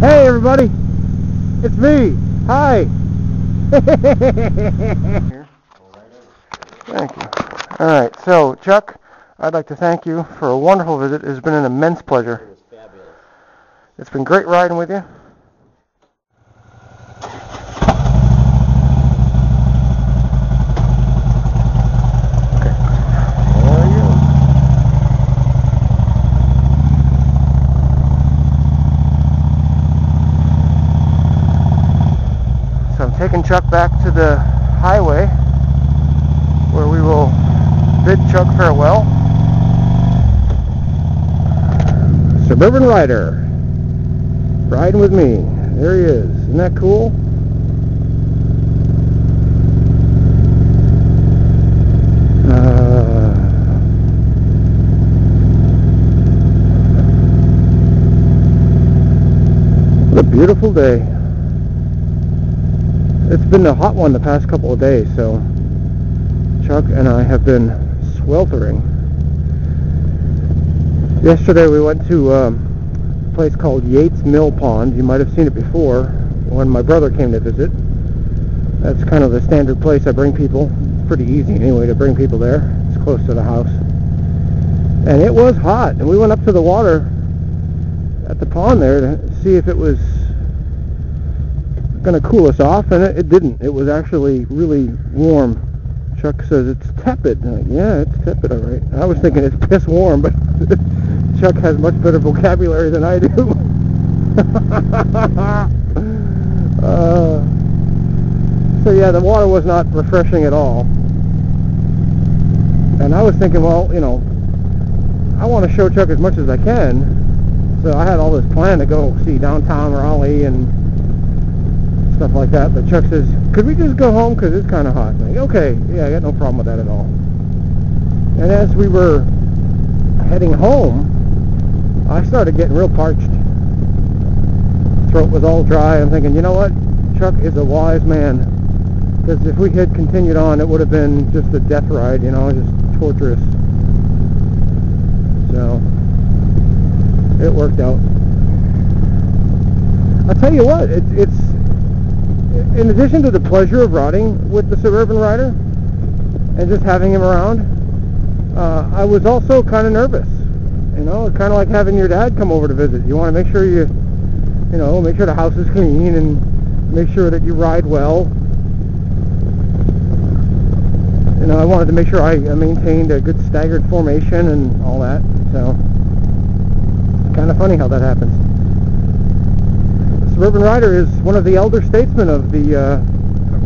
Hey everybody, it's me. Hi. thank you. All right, so Chuck, I'd like to thank you for a wonderful visit. It's been an immense pleasure. It was fabulous. It's been great riding with you. Okay. There you go. Chuck back to the highway where we will bid Chuck farewell. Suburban Ryder riding with me. There he is. Isn't that cool? Uh, beautiful day. It's been a hot one the past couple of days, so Chuck and I have been sweltering. Yesterday we went to um, a place called Yates Mill Pond. You might have seen it before when my brother came to visit. That's kind of the standard place I bring people. Pretty easy anyway to bring people there. It's close to the house. And it was hot, and we went up to the water at the pond there to see if it was going to cool us off, and it, it didn't. It was actually really warm. Chuck says it's tepid. Like, yeah, it's tepid, all right. I was thinking it's piss warm, but Chuck has much better vocabulary than I do. uh, so yeah, the water was not refreshing at all. And I was thinking, well, you know, I want to show Chuck as much as I can. So I had all this plan to go see downtown Raleigh and stuff like that. But Chuck says, could we just go home because it's kind of hot? Like, okay, yeah, I got no problem with that at all. And as we were heading home, I started getting real parched. Throat was all dry. I'm thinking, you know what? Chuck is a wise man. Because if we had continued on, it would have been just a death ride, you know, just torturous. So, it worked out. I'll tell you what, it's, it's in addition to the pleasure of riding with the Suburban Ryder and just having him around, uh, I was also kind of nervous. You know, it's kind of like having your dad come over to visit. You want to make sure you, you know, make sure the house is clean and make sure that you ride well. You know, I wanted to make sure I, I maintained a good staggered formation and all that. So, kind of funny how that happens. Suburban Ryder is one of the elder statesmen of the uh,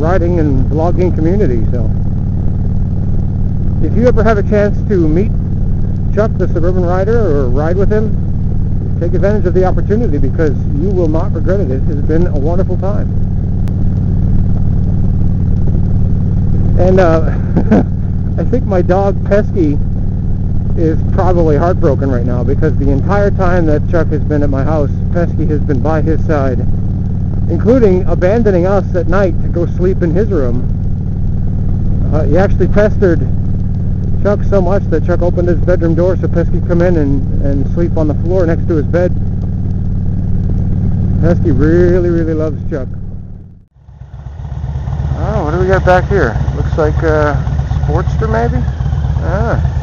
riding and vlogging community. So, if you ever have a chance to meet Chuck, the Suburban Ryder, or ride with him, take advantage of the opportunity because you will not regret it. It has been a wonderful time. And uh, I think my dog Pesky is probably heartbroken right now because the entire time that Chuck has been at my house, Pesky has been by his side, including abandoning us at night to go sleep in his room. Uh, he actually pestered Chuck so much that Chuck opened his bedroom door so Pesky could come in and, and sleep on the floor next to his bed. Pesky really, really loves Chuck. Oh, what do we got back here? Looks like a Sportster maybe? Ah.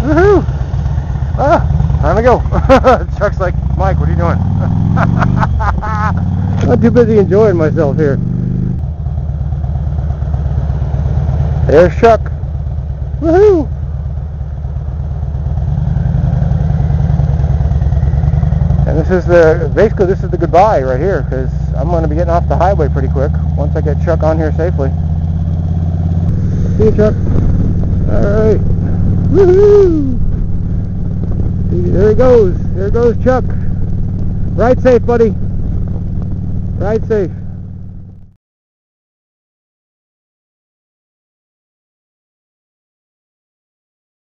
Woohoo! Ah, time to go. Chuck's like, Mike, what are you doing? I'm too busy enjoying myself here. There's Chuck. Woohoo! And this is the, basically this is the goodbye right here because I'm going to be getting off the highway pretty quick once I get Chuck on here safely. See you, Chuck. Alright. Woohoo! There he goes. There goes Chuck. Ride safe, buddy. Ride safe.